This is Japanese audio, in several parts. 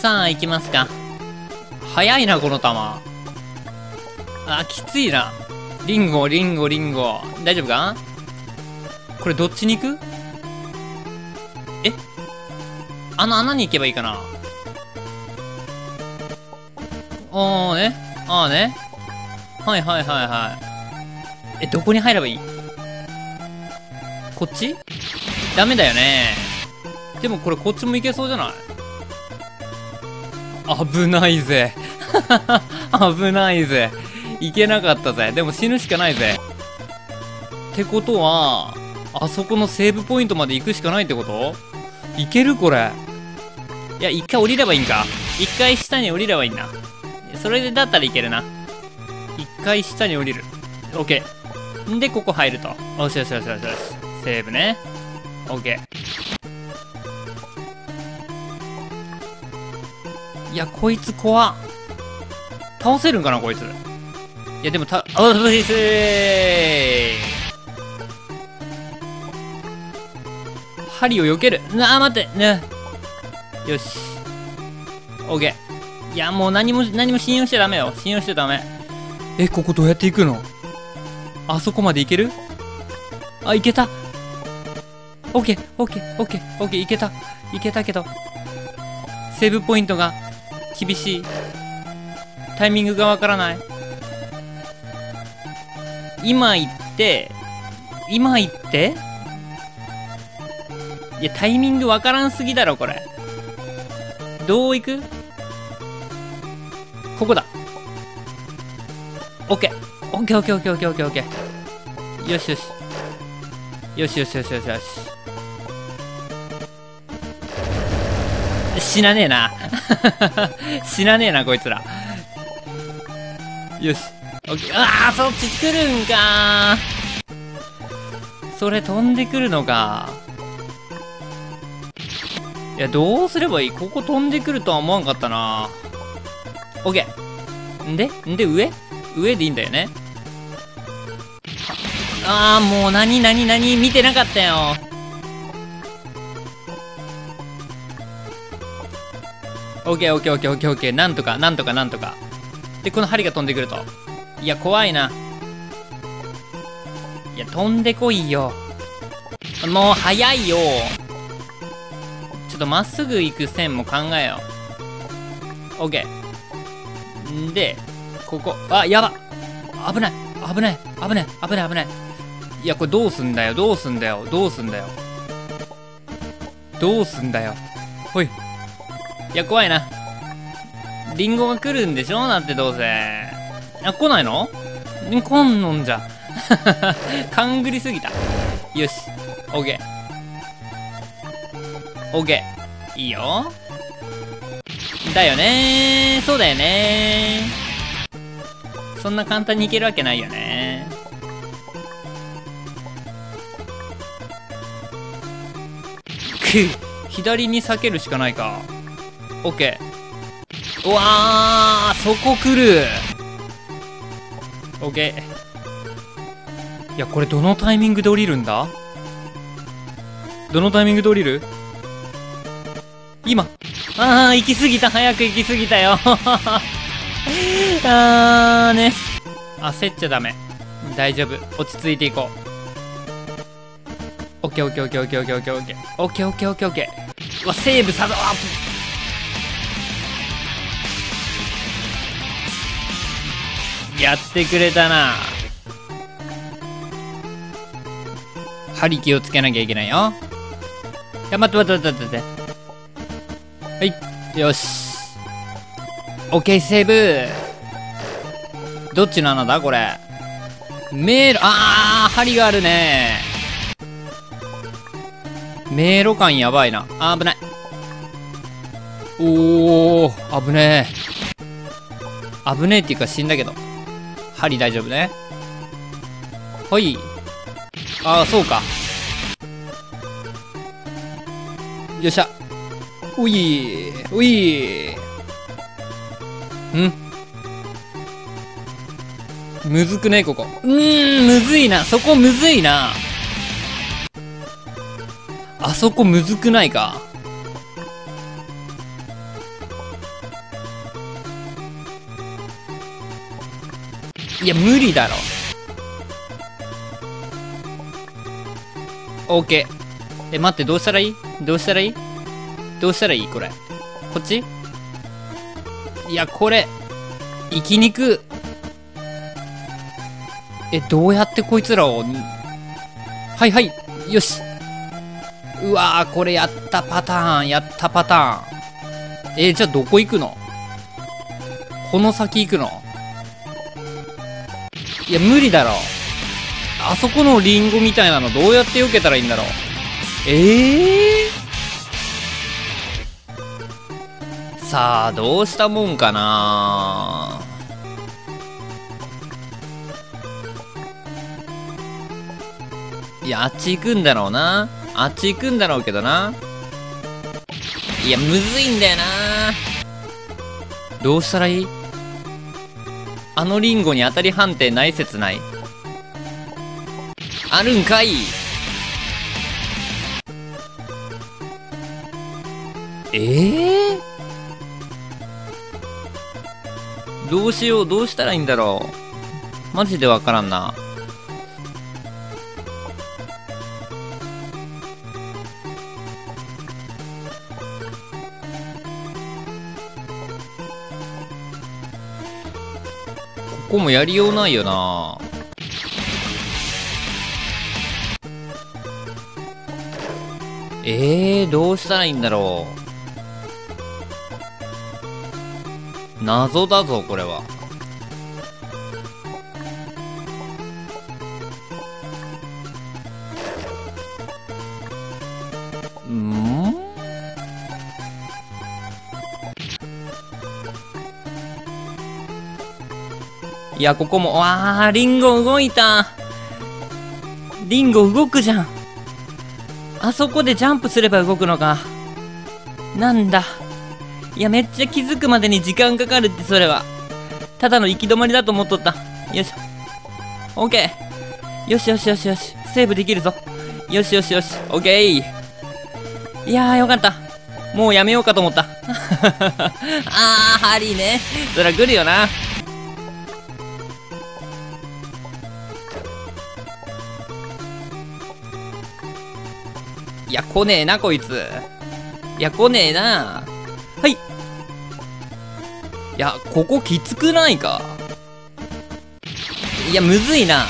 さあ、行きますか。早いな、この玉。あ、きついな。リンゴ、リンゴ、リンゴ。大丈夫か？これどっちに行く？え？あの穴に行けばいいかなおーね。ああね。はいはいはいはい。え、どこに入ればいい？こっち？ダメだよね。でもこれこっちも行けそうじゃない？危ないぜ。危ないぜ。いけなかったぜ。でも死ぬしかないぜ。ってことは、あそこのセーブポイントまで行くしかないってこと？いけるこれ。いや、一回降りればいいんか。一回下に降りればいいんだ。それでだったらいけるな。一回下に降りる。オッケー。んで、ここ入ると。よしよしよしよしよし。セーブね。オッケー。いや、こいつ怖っ。倒せるんかな、こいつ。いや、でもた、あ、ブリス針を避ける。なあ、待って。ね。よし。オッケー。いや、もう何も、何も信用しちゃダメよ。信用しちゃダメ。え、ここどうやって行くの？あそこまで行ける？あ、行けた。オッケー、オッケー、オッケー、オッケー、行けた。行けたけど。セーブポイントが厳しい。タイミングがわからない。今行って、今行って？いや、タイミングわからんすぎだろ、これ。どう行く？ここだ。オッケー。オッケーオッケーオッケーオッケーオッケー。よしよし。よしよしよしよしよし。死なねえな。死なねえな、こいつら。よし。オッケー。ああ、そっち来るんかそれ飛んでくるのか。いや、どうすればいい？ここ飛んでくるとは思わんかったな。オッケー。んで？んで上？上でいいんだよね。ああ、もう何？何？何？見てなかったよ。オッケーオッケーオッケーオッケーオッケー。なんとか、なんとか、なんとか。で、この針が飛んでくると。いや、怖いな。いや、飛んでこいよ。もう、早いよ。ちょっとまっすぐ行く線も考えよう。オッケー。んで、ここ。あ、やば危ない危ない危ない危ない危ない。いや、これどうすんだよどうすんだよどうすんだよどうすんだよほい。いや、怖いな。リンゴが来るんでしょ？だってどうせ。あ、来ないの？来んのんじゃ。勘ぐりすぎた。よし。オッケー。オッケー。いいよ。だよねそうだよねそんな簡単にいけるわけないよねく左に避けるしかないか。オッケー。うわーそこ来るオッケー。いや、これどのタイミングで降りるんだ？どのタイミングで降りる？今。あー、行き過ぎた。早く行き過ぎたよ。あーね。焦っちゃダメ。大丈夫。落ち着いていこう。オッケーオッケーオッケーオッケーオッケーオッケーオッケーオッケーオッケーオッケーオッケーうわセーブさぞやってくれたな針気をつけなきゃいけないよいや待って待って待って待ってはいよしオッケーセーブどっちの穴だこれ？迷路あー針があるね迷路感やばいな。あ、危ない。おー、危ねえ。危ねえっていうか死んだけど。針大丈夫ね。ほい。ああ、そうか。よっしゃ。おいおいんむずくねここ。うーん、むずいな。そこむずいな。あそこむずくないかいや無理だろ。オーケーえ待ってどうしたらいい？どうしたらいい？どうしたらいい？これ。こっち？いやこれ。生きにくえどうやってこいつらを？はいはい。よし。うわーこれやったパターン。やったパターン。えー、じゃあどこ行くの？この先行くの？いや無理だろ。あそこのリンゴみたいなのどうやって避けたらいいんだろう。ええー、さあどうしたもんかな？いやあっち行くんだろうな。あっち行くんだろうけどな。いやむずいんだよな。どうしたらいい？あのリンゴに当たり判定ない説ない。あるんかい。ええー、どうしようどうしたらいいんだろう。マジでわからんな。ここもやりようないよな。えー、どうしたらいいんだろう。謎だぞこれは。いや、ここも、わあ、リンゴ動いた。リンゴ動くじゃん。あそこでジャンプすれば動くのか。なんだ。いや、めっちゃ気づくまでに時間かかるって、それは。ただの行き止まりだと思っとった。よいしょ。オッケー。よしよしよしよし。セーブできるぞ。よしよしよし。オッケー。いやー、よかった。もうやめようかと思った。あー、ハリーね。そりゃ来るよな。いや、来ねえな、こいつ。いや、来ねえな。はい。いや、ここきつくないかいや、むずいな。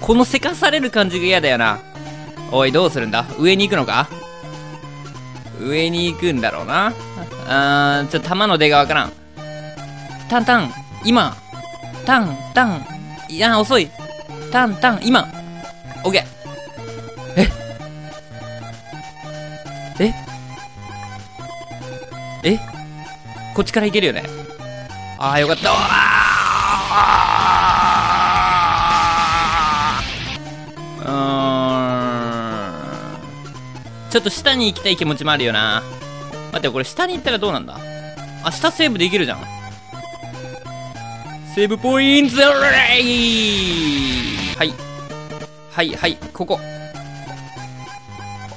このせかされる感じが嫌だよな。おい、どうするんだ？上に行くのか？上に行くんだろうな。あー、ちょ弾の出がわからん。タンタン、今。タン、タン。いや、遅い。タンタン、今。オッケー。え？え？え？こっちから行けるよね。ああ、よかった。うん。ちょっと下に行きたい気持ちもあるよな。待って、これ下に行ったらどうなんだ？あ、下セーブできるじゃん。セーブポイントはい。はいはいここ。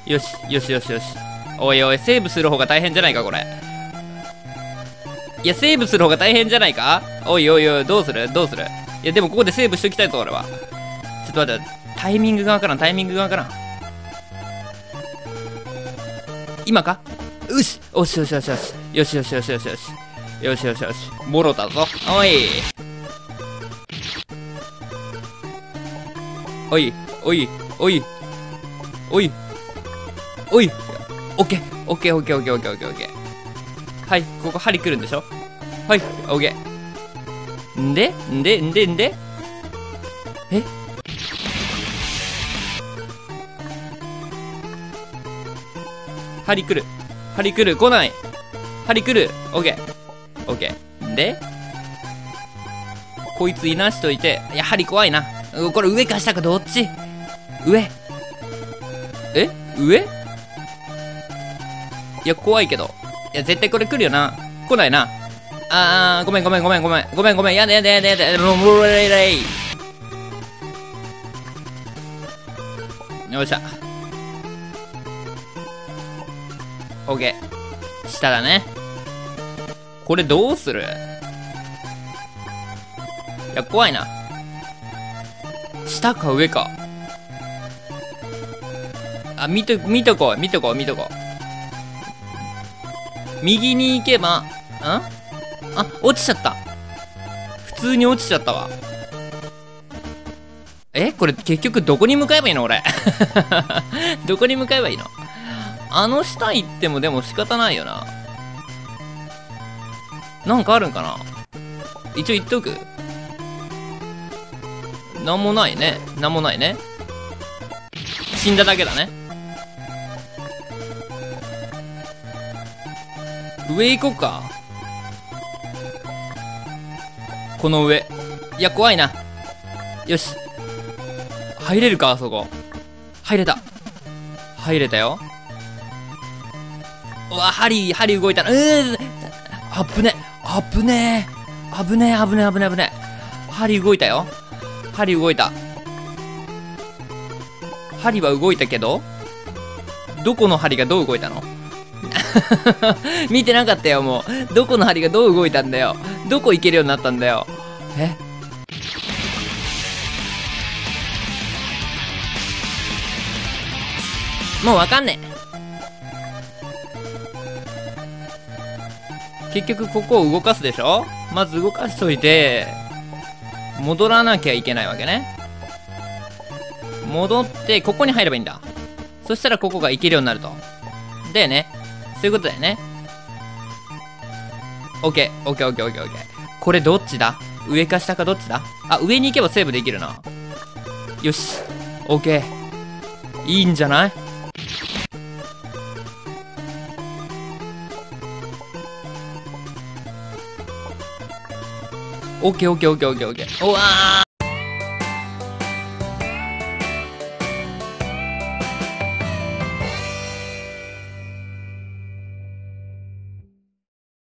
よしよしよしよし。おいおいセーブする方が大変じゃないかこれ。いやセーブする方が大変じゃないか？おいおいおいどうする？どうする？いやでもここでセーブしときたいぞ俺は。ちょっと待ってタイミングがわからんタイミングがわからん。今か？よしよしよしよしよし。よしよしよしよしよし。よしよしよし。もろたぞ。おい。おいおい、おい、おい、おい、オッケー、オッケー、オッケー、オッケー、オッケー、オッケー、オッケー。はい、ここ針来るんでしょ？はい、オッケー。んで？んで？んで？んで？え？針来る。針来る。来ない。針来る。オッケー。オッケー。で？こいついなしといて、やはり怖いな。これ上か下かどっち？上？え？上？いや、怖いけど。いや、絶対これ来るよな。来ないな。あー、ごめんごめんごめんごめん。ごめんごめん。やだやだやだやだ。もう、もうれれい。よっしゃ。オッケー。下だね。これどうするいや、怖いな。下か上か。あ、見と、見とこう、見とこう、見とこう。右に行けば、んあ、落ちちゃった。普通に落ちちゃったわ。え？これ結局どこに向かえばいいの俺？どこに向かえばいいの？あの下行ってもでも仕方ないよな。なんかあるんかな？一応言っとく。なんもないね。なんもないね。死んだだけだね。上行こうか。この上。いや、怖いな。よし。入れるか、あそこ。入れた。入れたよ。うわ、針、針動いたな。うーあぶね。あぶねあぶねあぶねあぶねあぶね針動いたよ。針動いた。針は動いたけど、どこの針がどう動いたの？見てなかったよ、もう。どこの針がどう動いたんだよ？どこ行けるようになったんだよ？え？もうわかんねえ。結局ここを動かすでしょ？まず動かしといて、戻らなきゃいけないわけね。戻って、ここに入ればいいんだ。そしたらここが行けるようになると。だよね。そういうことだよね。オッケー、オッケー、オッケー、オッケー、オッケー。これどっちだ？上か下かどっちだ？あ、上に行けばセーブできるな。よし。オッケー。いいんじゃない？オッケーオッケーオッケーオッケーオッケー。うわ